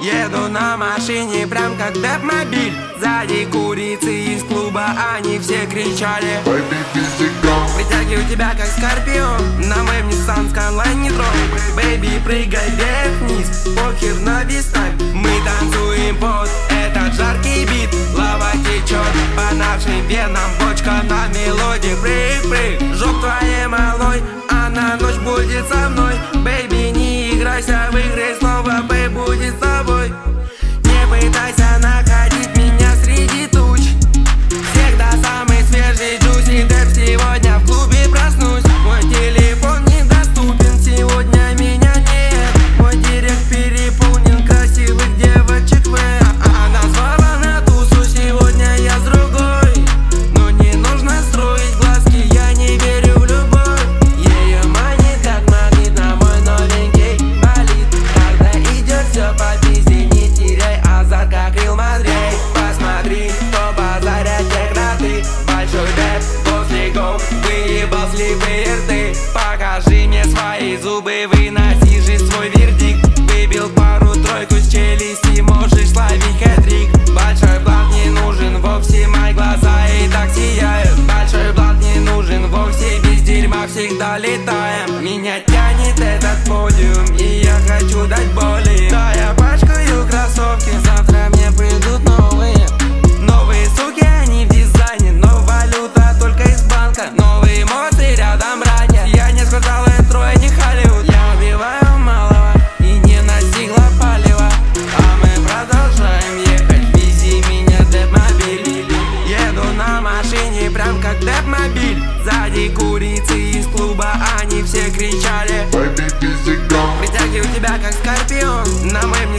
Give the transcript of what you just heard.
Еду на машине, прям как Депмобиль Сзади курицы из клуба, они все кричали. Притягиваю тебя как скорпион На моем Nissan Skyline не трогай Baby, прыгай вверх-вниз Похер на весь time Мы танцуем под этот жаркий бит. Лава течет по нашим венам Бочка на мелодии. Прыг-прыг Жоп твоей малой А на ночь будет со мной выебал слепые рты Покажи мне свои зубы, выноси же свой вердикт. Выбил пару-тройку с челюсти, можешь ловить хэтрик Большой блат не нужен вовсе, мои глаза и так сияют. Большой блат не нужен вовсе, без дерьма всегда летаем. Меня тянет этот подиум, и я хочу дать бой прям как Депмобиль Сзади курицы из клуба, они все кричали. Притягиваю тебя как скорпион. На моем